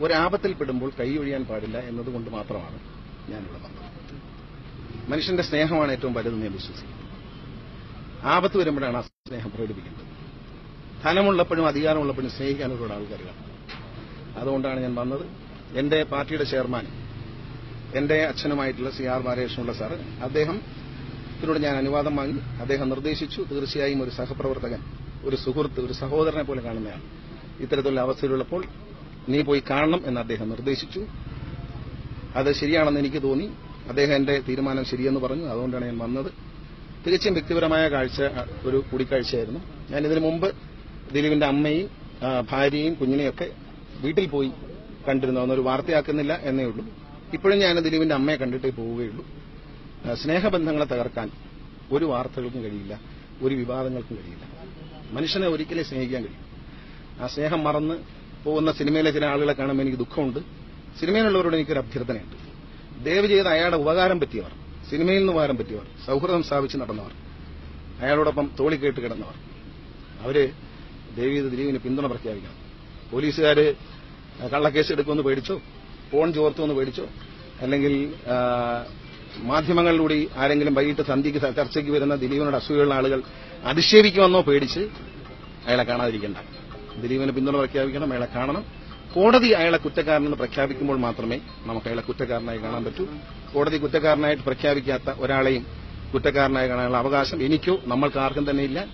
ഒരാപത്തിൽപ്പെടുമ്പോൾ കൈ ഒഴിയാൻ പാടില്ല എന്നതുകൊണ്ട് മാത്രമാണ് ഞാനിവിടെ വന്നത്. മനുഷ്യന്റെ സ്നേഹമാണ് ഏറ്റവും വലുതെന്ന് ഞാൻ വിശ്വസിക്കുന്നു. ആപത്ത് വരുമ്പോഴാണ് ആ സ്നേഹം പ്രകടിപ്പിക്കേണ്ടത് ധനമുള്ളപ്പോഴും അധികാരമുള്ളപ്പോഴും സ്നേഹിക്കാൻ ആൾക്കാർ കാണും അതുകൊണ്ടാണ് ഞാൻ വന്നത്. എന്റെ പാർട്ടിയുടെ ചെയർമാൻ എന്റെ അച്ഛനുമായിട്ടുള്ള സി ആർ ബാലകൃഷ്ണനുള്ള സാറ് അദ്ദേഹത്തിനോട് ഞാൻ അനുവാദം വാങ്ങി. അദ്ദേഹം നിർദ്ദേശിച്ചു. തീർച്ചയായും ഒരു സഹപ്രവർത്തകൻ ഒരു സുഹൃത്ത് ഒരു സഹോദരനെ പോലെ കാണുന്നയാൾ. ഇത്തരത്തിലുള്ള അവസ്ഥയിലുള്ളപ്പോൾ നീ പോയി കാണണം എന്ന് അദ്ദേഹം നിർദ്ദേശിച്ചു. അത് ശരിയാണെന്ന് എനിക്ക് തോന്നി. അദ്ദേഹം എന്റെ തീരുമാനം ശരിയെന്ന് പറഞ്ഞു. അതുകൊണ്ടാണ് ഞാൻ വന്നത്. തികച്ചും വ്യക്തിപരമായ കാഴ്ച ഒരു കൂടിക്കാഴ്ചയായിരുന്നു. ഞാൻ ഇതിനു മുമ്പ് ദിലീപിന്റെ അമ്മയും ഭാര്യയും കുഞ്ഞിനെയൊക്കെ വീട്ടിൽ പോയി കണ്ടിരുന്നു. അതൊന്നൊരു വാർത്തയാക്കുന്നില്ല എന്നേ ഉള്ളൂ. ഇപ്പോഴും ഞാൻ ദിലീപിന്റെ അമ്മയെ കണ്ടിട്ടേ പോവുകയുള്ളൂ. സ്നേഹബന്ധങ്ങളെ തകർക്കാൻ ഒരു വാർത്തകൾക്കും കഴിയില്ല. ഒരു വിവാദങ്ങൾക്കും കഴിയില്ല. മനുഷ്യനെ ഒരിക്കലും സ്നേഹിക്കാൻ കഴിയും. ആ സ്നേഹം മറന്ന് പോകുന്ന സിനിമയിലെ ചില ആളുകളെ കാണുമ്പോൾ എനിക്ക് ദുഃഖമുണ്ട്. സിനിമയിലുള്ളവരോട് എനിക്കൊരു അഭ്യർത്ഥനയുണ്ട്. ദയവ് ചെയ്ത് അയാളുടെ ഉപകാരം പറ്റിയവർ സിനിമയിൽ നിന്ന് ഉപകാരം പറ്റിയവർ സൗഹൃദം സ്ഥാപിച്ച് നടന്നവർ അയാളോടൊപ്പം തോളി കേട്ട് കിടന്നവർ അവർ ദേവീത ദിലീപിന് പിന്തുണ പ്രഖ്യാപിക്കണം. പോലീസുകാര് കള്ളക്കേസ് എടുക്കുമെന്ന് പേടിച്ചോ? ഫോൺ ചോർത്തുമെന്ന് പേടിച്ചോ? അല്ലെങ്കിൽ മാധ്യമങ്ങളിലൂടെ ആരെങ്കിലും വൈകിട്ട് സന്ധ്യയ്ക്ക് ചർച്ചയ്ക്ക് വരുന്ന ദിലീപിനോട് അസൂയുള്ള ആളുകൾ അധിക്ഷേപിക്കുമെന്നോ പേടിച്ച് അയാളെ കാണാതിരിക്കണ്ട. ദിലീപിന് പിന്തുണ പ്രഖ്യാപിക്കണം അയാളെ കാണണം. കോടതി അയാളെ കുറ്റക്കാരനെന്ന് പ്രഖ്യാപിക്കുമ്പോൾ മാത്രമേ നമുക്ക് അയാളെ കുറ്റക്കാരനായി കാണാൻ പറ്റൂ. കോടതി കുറ്റക്കാരനായിട്ട് പ്രഖ്യാപിക്കാത്ത ഒരാളെയും കുറ്റക്കാരനായി കാണാനുള്ള അവകാശം എനിക്കോ നമ്മൾക്ക് ആർക്കും ഇല്ല.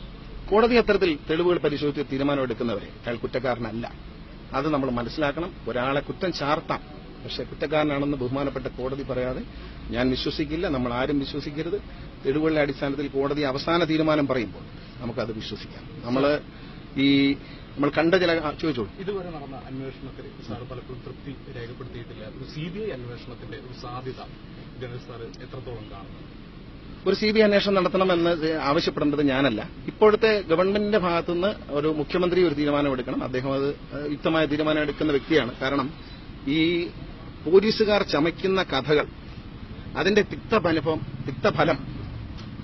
കോടതി അത്തരത്തിൽ തെളിവുകൾ പരിശോധിച്ച് തീരുമാനമെടുക്കുന്നവരെ അയാൾ കുറ്റക്കാരനല്ല. അത് നമ്മൾ മനസ്സിലാക്കണം. ഒരാളെ കുറ്റം ചാർത്താം. പക്ഷെ കുറ്റക്കാരനാണെന്ന് ബഹുമാനപ്പെട്ട കോടതി പറയാതെ ഞാൻ വിശ്വസിക്കില്ല നമ്മൾ ആരും വിശ്വസിക്കരുത്. തെളിവുകളുടെ അടിസ്ഥാനത്തിൽ കോടതി അവസാന തീരുമാനം പറയുമ്പോൾ നമുക്കത് വിശ്വസിക്കാം. നമ്മൾ ഈ നമ്മൾ കണ്ട ചില ചോദിച്ചോളൂ. ഇതുവരെ നടന്ന അന്വേഷണത്തിൽ സാർ പലപ്പോഴും തൃപ്തി രേഖപ്പെടുത്തിയിട്ടില്ല. ഒരു സി ബി ഐ അന്വേഷണത്തിന്റെ ഒരു സാധ്യത ജനറൽ സാർ എത്രത്തോളം കാണുന്നു? ഒരു സി ബി ഐ അന്വേഷണം നടത്തണമെന്ന് ആവശ്യപ്പെടേണ്ടത് ഞാനല്ല. ഇപ്പോഴത്തെ ഗവൺമെന്റിന്റെ ഭാഗത്തുനിന്ന് ഒരു മുഖ്യമന്ത്രി ഒരു തീരുമാനമെടുക്കണം അദ്ദേഹം അത് യുക്തമായ തീരുമാനം എടുക്കുന്ന വ്യക്തിയാണ്. കാരണം ഈ പോലീസുകാർ ചമയ്ക്കുന്ന കഥകൾ അതിന്റെ തിക്തഫലം തിക്തഫലം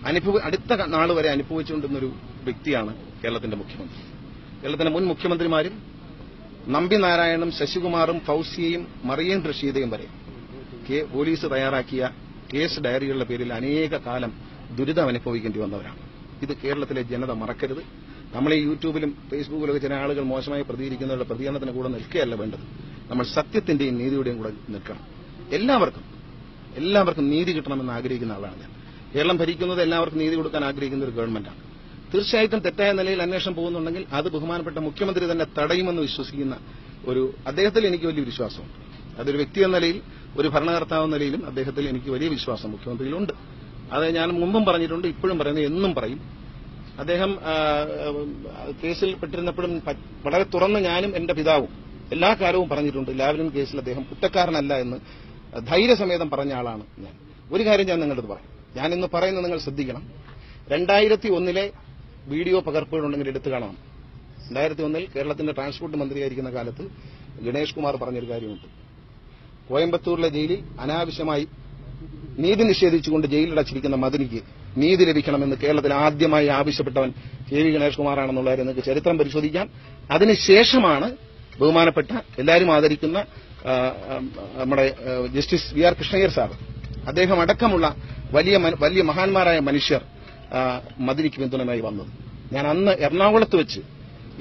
അനുഭവ അടുത്ത നാൾ വരെ അനുഭവിച്ചുകൊണ്ടിരുന്നൊരു വ്യക്തിയാണ് കേരളത്തിന്റെ മുഖ്യമന്ത്രി. കേരളത്തിന്റെ മുൻ മുഖ്യമന്ത്രിമാരും നമ്പി നാരായണും ശശികുമാറും ഫൌസിയയും മറിയം റഷീദയും വരെ കെ പോലീസ് തയ്യാറാക്കിയ കേസ് ഡയറികളുടെ പേരിൽ അനേക കാലം ദുരിതം അനുഭവിക്കേണ്ടി വന്നവരാണ്. ഇത് കേരളത്തിലെ ജനത മറക്കരുത്. നമ്മൾ ഈ യൂട്യൂബിലും ഫേസ്ബുക്കിലൊക്കെ ചില ആളുകൾ മോശമായി പ്രതികരിക്കുന്നവരുടെ പ്രതികരണത്തിന് കൂടെ നിൽക്കുകയല്ല വേണ്ടത്. നമ്മൾ സത്യത്തിന്റെയും നീതിയുടെയും കൂടെ നിൽക്കണം. എല്ലാവർക്കും എല്ലാവർക്കും നീതി കിട്ടണമെന്ന് ആഗ്രഹിക്കുന്ന ആളാണ് ഞാൻ. കേരളം ഭരിക്കുന്നത് എല്ലാവർക്കും നീതി കൊടുക്കാൻ ആഗ്രഹിക്കുന്ന ഒരു ഗവൺമെന്റാണ്. തീർച്ചയായിട്ടും തെറ്റായ നിലയിൽ അന്വേഷണം പോകുന്നുണ്ടെങ്കിൽ അത് ബഹുമാനപ്പെട്ട മുഖ്യമന്ത്രി തന്നെ തടയുമെന്ന് വിശ്വസിക്കുന്ന ഒരു അദ്ദേഹത്തിൽ എനിക്ക് വലിയ വിശ്വാസമുണ്ട്. അതൊരു വ്യക്തി എന്ന നിലയിൽ ഒരു ഭരണകർത്താവ് നിലയിലും അദ്ദേഹത്തിൽ എനിക്ക് വലിയ വിശ്വാസം മുഖ്യമന്ത്രിയിലുണ്ട്. അത് ഞാൻ മുമ്പും പറഞ്ഞിട്ടുണ്ട് ഇപ്പോഴും പറയുന്നത് എന്നും പറയും. അദ്ദേഹം കേസിൽ പെട്ടിരുന്നപ്പോഴും വളരെ തുറന്ന് ഞാനും എന്റെ പിതാവും എല്ലാ കാലവും പറഞ്ഞിട്ടുണ്ട്. ലാവലിൻ കേസിൽ അദ്ദേഹം കുറ്റക്കാരനല്ല എന്ന് ധൈര്യസമേതം പറഞ്ഞ ആളാണ് ഞാൻ. ഒരു കാര്യം ഞാൻ നിങ്ങളുടെ പറയാം. ഞാനിന്ന് പറയുന്നത് നിങ്ങൾ ശ്രദ്ധിക്കണം. രണ്ടായിരത്തി ഒന്നിലെ വീഡിയോ പകർപ്പുകളുണ്ടെങ്കിൽ എടുത്തു കാണണം. രണ്ടായിരത്തി ഒന്നിൽ കേരളത്തിന്റെ ട്രാൻസ്പോർട്ട് മന്ത്രിയായിരിക്കുന്ന കാലത്ത് ഗണേഷ് കുമാർ പറഞ്ഞൊരു കാര്യമുണ്ട്. കോയമ്പത്തൂരിലെ ജയിലിൽ അനാവശ്യമായി നീതി നിഷേധിച്ചുകൊണ്ട് ജയിലിലടച്ചിരിക്കുന്ന മദനിക്ക് നീതി ലഭിക്കണമെന്ന് കേരളത്തിൽ ആദ്യമായി ആവശ്യപ്പെട്ടവൻ കെ വി ഗണേഷ് കുമാറാണെന്നുള്ള കാര്യം നിങ്ങൾക്ക് ചരിത്രം പരിശോധിക്കാം. അതിനുശേഷമാണ് ബഹുമാനപ്പെട്ട എല്ലാവരും ആദരിക്കുന്ന നമ്മുടെ justice V R Krishnaiyer sir. അദ്ദേഹം അടക്കമുള്ള വലിയ വലിയ മഹാന്മാരായ മനുഷ്യർ മദിനിക്ക് പിന്തുണയുമായി വന്നത്. ഞാൻ അന്ന് എറണാകുളത്ത് വെച്ച്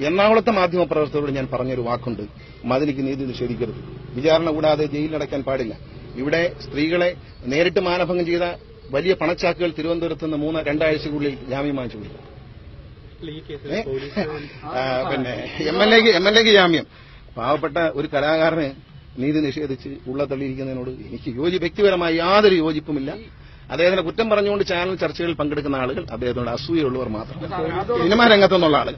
എറണാകുളത്തെ മാധ്യമപ്രവർത്തകരോട് ഞാൻ പറഞ്ഞൊരു വാക്കുണ്ട്. മദിനിക്ക് നീതി നിഷേധിക്കരുത്. വിചാരണ കൂടാതെ ജയിലിലടയ്ക്കാൻ പാടില്ല. ഇവിടെ സ്ത്രീകളെ നേരിട്ട് മാനഭംഗം ചെയ്ത വലിയ പണച്ചാക്കുകൾ തിരുവനന്തപുരത്ത് നിന്ന് മൂന്ന് രണ്ടാഴ്ചക്കുള്ളിൽ ജാമ്യം വാങ്ങിച്ചു കൊടുക്കും പിന്നെ എം എൽ എക്ക് എം എൽ എക്ക് ജാമ്യം. പാവപ്പെട്ട ഒരു കലാകാരന് നീതി നിഷേധിച്ച് ഉള്ള തള്ളിയിരിക്കുന്നതിനോട് എനിക്ക് യോജി വ്യക്തിപരമായി യാതൊരു യോജിപ്പുമില്ല. അദ്ദേഹത്തിന് കുറ്റം പറഞ്ഞുകൊണ്ട് ചാനൽ ചർച്ചകളിൽ പങ്കെടുക്കുന്ന ആളുകൾ അദ്ദേഹത്തോട് അസൂയുള്ളവർ മാത്രം. സിനിമാ രംഗത്തുനിന്നുള്ള ആളുകൾ.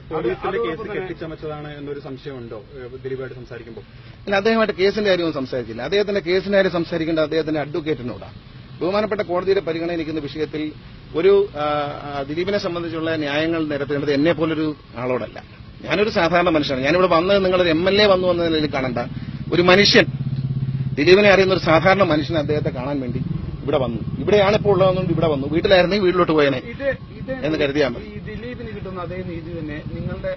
എന്നൊരു സംശയമുണ്ടോ? ദിലീപായിട്ട് സംസാരിക്കുമ്പോൾ പിന്നെ അദ്ദേഹമായിട്ട് കേസിന്റെ കാര്യവും സംസാരിച്ചില്ല. അദ്ദേഹത്തിന്റെ കേസിന്റെ കാര്യം സംസാരിക്കേണ്ട അദ്ദേഹത്തിന്റെ അഡ്വക്കേറ്റിനോടാണ്. ബഹുമാനപ്പെട്ട കോടതിയുടെ പരിഗണനയിരിക്കുന്ന വിഷയത്തിൽ ഒരു ദിലീപിനെ സംബന്ധിച്ചുള്ള ന്യായങ്ങൾ നിരത്തേണ്ടത് എന്നെ പോലൊരു ആളോടല്ല. ഞാനൊരു സാധാരണ മനുഷ്യനാണ്. ഞാനിവിടെ വന്നത് നിങ്ങളൊരു എം എൽ എ വന്നു എന്ന നിലയിൽ കാണണ്ട. ഒരു മനുഷ്യൻ. ദിലീപിനെ അറിയുന്ന ഒരു സാധാരണ മനുഷ്യൻ അദ്ദേഹത്തെ കാണാൻ വേണ്ടി ഇവിടെ വന്നു. ഇവിടെയാണ് ഇപ്പോൾ ഉള്ളതെന്നുകൊണ്ട് ഇവിടെ വന്നു. വീട്ടിലായിരുന്നെങ്കിൽ വീട്ടിലോട്ട് പോയനെ എന്ന് കരുതിയാൽ മതി. ദിലീപിന് കിട്ടുന്ന അതേ നീതി തന്നെ നിങ്ങളുടെ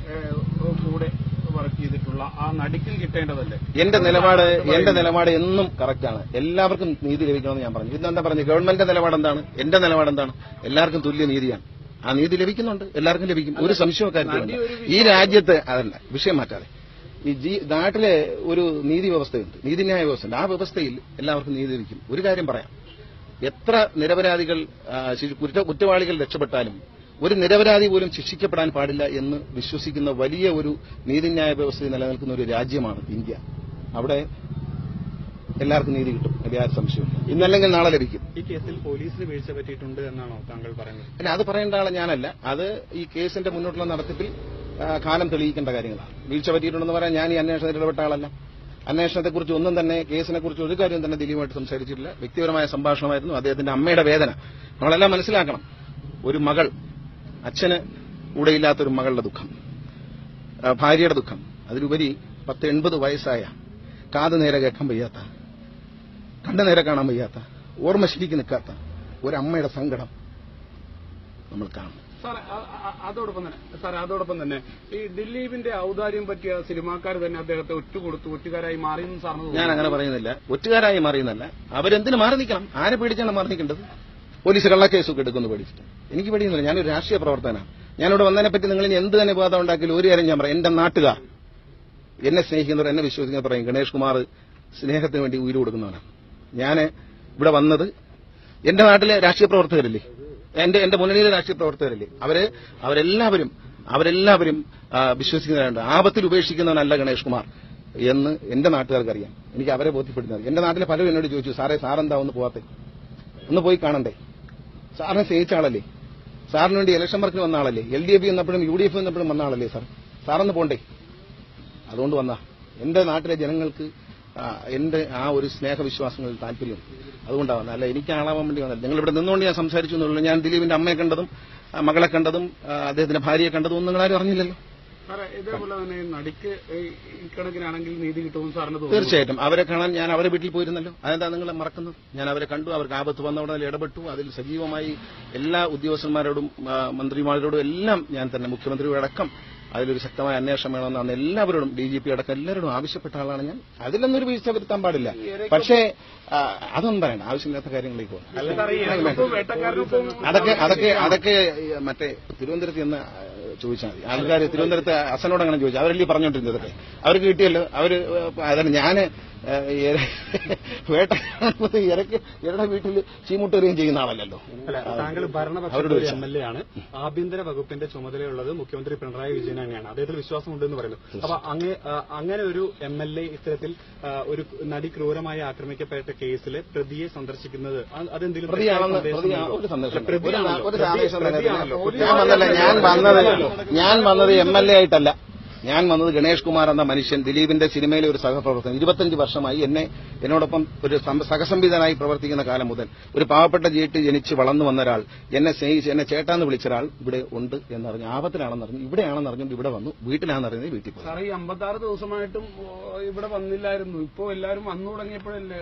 കൂടെ വർക്ക് ചെയ്തിട്ടുള്ള ആ നടുക്കിൽ കിട്ടേണ്ടതല്ലേ? എന്റെ നിലപാട് എന്റെ നിലപാട് എന്നും കറക്റ്റാണ് എല്ലാവർക്കും നീതി ലഭിക്കണമെന്ന് ഞാൻ പറഞ്ഞു. ഇന്നെന്താ പറഞ്ഞു ഗവൺമെന്റിന്റെ നിലപാട് എന്താണ്? എന്റെ നിലപാട് എന്താണ്? എല്ലാവർക്കും തുല്യ നീതിയാണ്. ആ നീതി ലഭിക്കുന്നുണ്ട്. എല്ലാവർക്കും ലഭിക്കും. ഒരു സംശയവും കാര്യത്തിലുണ്ട് ഈ രാജ്യത്ത് അതല്ല വിഷയം മാറ്റാതെ. ഈ ജി നാട്ടിലെ ഒരു നീതി വ്യവസ്ഥയുണ്ട്. നീതിന്യായ വ്യവസ്ഥയുണ്ട്. ആ വ്യവസ്ഥയിൽ എല്ലാവർക്കും നീതി ലഭിക്കും. ഒരു കാര്യം പറയാം. എത്ര നിരപരാധികൾ ആ, കുറ്റവാളികൾ രക്ഷപ്പെട്ടാലും ഒരു നിരപരാധി പോലും ശിക്ഷിക്കപ്പെടാൻ പാടില്ല എന്ന് വിശ്വസിക്കുന്ന വലിയ ഒരു നീതിന്യായ വ്യവസ്ഥയിൽ നിലനിൽക്കുന്ന ഒരു രാജ്യമാണ് ഇന്ത്യ. അവിടെ എല്ലാവർക്കും നീതി കിട്ടും അതിൽ യാതൊരു സംശയമില്ല ഇന്നല്ലെങ്കിൽ നാളെ ലഭിക്കും. ഈ കേസിൽ പോലീസിന് വീഴ്ച പറ്റിയിട്ടുണ്ട് എന്നാണോ താങ്കൾ പറയുന്നത്? അല്ല അത് പറയേണ്ട ആളെ ഞാനല്ല. അത് ഈ കേസിന്റെ മുന്നോട്ടുള്ള നടത്തിപ്പിൽ കാലം തെളിയിക്കേണ്ട കാര്യങ്ങളാണ്. വീഴ്ച പറ്റിയിട്ടുണ്ടെന്ന് പറയാൻ ഞാൻ ഈ അന്വേഷണത്തിൽ ഇടപെട്ട ആളല്ല. അന്വേഷണത്തെക്കുറിച്ച് ഒന്നും തന്നെ കേസിനെ കുറിച്ച് ഒരു കാര്യം തന്നെ ദിലീപുമായിട്ട് സംസാരിച്ചിട്ടില്ല. വ്യക്തിപരമായ സംഭാഷണമായിരുന്നു അദ്ദേഹത്തിന്റെ അമ്മയുടെ വേദന. നമ്മളെല്ലാം മനസ്സിലാക്കണം. ഒരു മകൾ അച്ഛന് കൂടെയില്ലാത്തൊരു മകളുടെ ദുഃഖം ഭാര്യയുടെ ദുഃഖം അതിലുപരി പത്ത് എൺപത് വയസ്സായ കാത് നേരെ കേൾക്കാൻ വയ്യാത്ത കണ്ണു നേരെ കാണാൻ വയ്യാത്ത ഓർമ്മ ശരിക്ക് നിൽക്കാത്ത ഒരമ്മയുടെ സങ്കടം നമ്മൾ കാണും. അതോടൊപ്പം തന്നെ സാർ അതോടൊപ്പം തന്നെ. ഈ ദിലീപിന്റെ ഔദാര്യം പറ്റിയ സിനിമാക്കാർ തന്നെ അദ്ദേഹത്തെ ഒറ്റുകൊടുത്തു ഒറ്റുകാരായി മാറിയെന്ന് സാറിന് ഞാൻ അങ്ങനെ പറയുന്നില്ല. ഒറ്റുകാരായി മാറിയെന്നല്ല. അവരെന്തിനു മാറി നിൽക്കണം? ആരെ പേടിച്ചാണ് മാറി നിൽക്കേണ്ടത്? പോലീസ് കള്ളക്കേസൊക്കെ എടുക്കുന്നു പേടിച്ചിട്ട് എനിക്ക് പേടിയൊന്നുമില്ല. ഞാനൊരു രാഷ്ട്രീയ പ്രവർത്തനമാണ് ഞാനിവിടെ വന്നതിനെ പറ്റി നിങ്ങൾ ഇനി എന്ത് തന്നെ വിവാദം ഉണ്ടാക്കിയാലും ഒരു കാര്യം ഞാൻ പറയാം. എന്റെ നാട്ടുകാർ എന്നെ സ്നേഹിക്കുന്നവർ എന്നെ വിശ്വസിക്കുന്നവർ പറയും ഗണേഷ് കുമാർ സ്നേഹത്തിന് വേണ്ടി ഉയിര് കൊടുക്കുന്നവനാണ്. ഞാൻ ഇവിടെ വന്നത് എന്റെ നാട്ടിലെ രാഷ്ട്രീയ പ്രവർത്തകരല്ലേ? എന്റെ എന്റെ മുന്നണിയിലെ രാഷ്ട്രീയ പ്രവർത്തകരല്ലേ? അവർ അവരെല്ലാവരും അവരെല്ലാവരും വിശ്വസിക്കുന്നവരുണ്ട് ആപത്തിൽ ഉപേക്ഷിക്കുന്നവനല്ല ഗണേഷ് കുമാർ എന്ന് എന്റെ നാട്ടുകാർക്ക് അറിയാം എനിക്ക് അവരെ ബോധ്യപ്പെടുന്നത് എന്റെ നാട്ടിലെ പലരും എന്നോട് ചോദിച്ചു സാറേ സാറെന്താ ഒന്ന് പോവാത്തെ? ഒന്ന് പോയി കാണണ്ടേ? സാറിനെ സ്നേഹിച്ച ആളല്ലേ? സാറിന് വേണ്ടി ഇലക്ഷൻ വർക്കിന് വന്ന ആളല്ലേ? എൽ ഡി എഫ് വന്നപ്പോഴും യു ഡി എഫ് വന്നപ്പോഴും വന്ന ആളല്ലേ സാർ? സാറൊന്ന് പോണ്ടേ? അതുകൊണ്ട് വന്നാ. എന്റെ നാട്ടിലെ ജനങ്ങൾക്ക് എന്റെ ആ ഒരു സ്നേഹവിശ്വാസങ്ങളിൽ താല്പര്യം. അതുകൊണ്ടാണ്. അല്ല എനിക്ക് ആളാവാൻ വേണ്ടി വന്നത് നിങ്ങൾ ഇവിടെ നിന്നുകൊണ്ട് ഞാൻ സംസാരിച്ചു എന്നുള്ളൂ. ഞാൻ ദിലീപിന്റെ അമ്മയെ കണ്ടതും മകളെ കണ്ടതും അദ്ദേഹത്തിന്റെ ഭാര്യയെ കണ്ടതും ഒന്നും നിങ്ങളാരും അറിഞ്ഞില്ലല്ലോ. ഇതേപോലെ തന്നെ നടിക്ക് ഈ നീതി കിട്ടുമെന്ന് സാറിന് തീർച്ചയായിട്ടും. അവരെ കാണാൻ ഞാൻ അവരെ വീട്ടിൽ പോയിരുന്നല്ലോ. അതെന്താ നിങ്ങൾ മറക്കുന്നത്? ഞാൻ അവരെ കണ്ടു അവർക്ക് ആപത്ത് വന്ന ഉടനെ ഇടപെട്ടു. അതിൽ സജീവമായി എല്ലാ ഉദ്യോഗസ്ഥന്മാരോടും മന്ത്രിമാരോടും എല്ലാം ഞാൻ തന്നെ മുഖ്യമന്ത്രിയുടെ അടക്കം അതിലൊരു ശക്തമായ അന്വേഷണം വേണമെന്ന് അന്ന് എല്ലാവരോടും ഡി ജി പി അടക്കം എല്ലാവരോടും ആവശ്യപ്പെട്ട ആളാണ് ഞാൻ. അതിലൊന്നും ഒരു വീഴ്ച വരുത്താൻ പാടില്ല. പക്ഷേ അതൊന്നും പറയണ്ട. ആവശ്യമില്ലാത്ത കാര്യങ്ങളിലേക്ക് പോകും അതൊക്കെ അതൊക്കെ അതൊക്കെ മറ്റേ തിരുവനന്തപുരത്ത് ചെന്ന് ചോദിച്ചാൽ മതി. ആൾക്കാർ തിരുവനന്തപുരത്ത് അസനോട് അങ്ങനെ ചോദിച്ചു അവരല്ലേ പറഞ്ഞോണ്ടിരുന്നതൊക്കെ അവർക്ക് കിട്ടിയല്ലോ. അവർ അതാണ് ഞാൻ വേട്ട ഇരക്ക് ഇരയുടെ വീട്ടിൽ ചീമുട്ടുകയും ചെയ്യുന്ന ആളല്ലല്ലോ. അല്ല താങ്കൾ ഭരണപക്ഷ എം എൽ എ ആണ്. ആഭ്യന്തര വകുപ്പിന്റെ ചുമതലയുള്ളത് മുഖ്യമന്ത്രി പിണറായി വിജയൻ തന്നെയാണ്. അദ്ദേഹത്തിൽ വിശ്വാസമുണ്ടെന്ന് പറയുന്നു. അപ്പൊ അങ്ങനെ ഒരു എം എൽ എ ഇത്തരത്തിൽ ഒരു നടി ക്രൂരമായി ആക്രമിക്കപ്പെട്ട കേസിൽ പ്രതിയെ സന്ദർശിക്കുന്നത് അത് അതെന്തെങ്കിലും പ്രതിയാണല്ലോ. ഞാൻ വന്നത് എം എൽ എ ആയിട്ടല്ല. ഞാൻ വന്നത് ഗണേഷ് കുമാർ എന്ന മനുഷ്യൻ ദിലീപിന്റെ സിനിമയിലെ ഒരു സഹപ്രവർത്തകൻ. ഇരുപത്തഞ്ച് വർഷമായി എന്നെ എന്നോടൊപ്പം ഒരു സഹസംവിധാനായി പ്രവർത്തിക്കുന്ന കാലം മുതൽ ഒരു പാവപ്പെട്ട ജീട്ട് ജനിച്ച് വളർന്നു വന്ന ഒരാൾ എന്നെ സ്നേഹിച്ച് എന്നെ ചേട്ടാന്ന് വിളിച്ച ഒരാൾ ഇവിടെ ഉണ്ട് എന്നറിഞ്ഞു ആപത്തിലാണെന്ന് അറിഞ്ഞു ഇവിടെയാണെന്ന് അറിഞ്ഞുകൊണ്ട് ഇവിടെ വന്നു വീട്ടിലാണെന്ന് അറിഞ്ഞത് വീട്ടിൽ പോയി. ദിവസമായിട്ടും ഇവിടെ വന്നില്ലായിരുന്നു. ഇപ്പോ എല്ലാവരും വന്നു തുടങ്ങിയപ്പോഴല്ലേ?